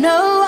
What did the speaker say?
No,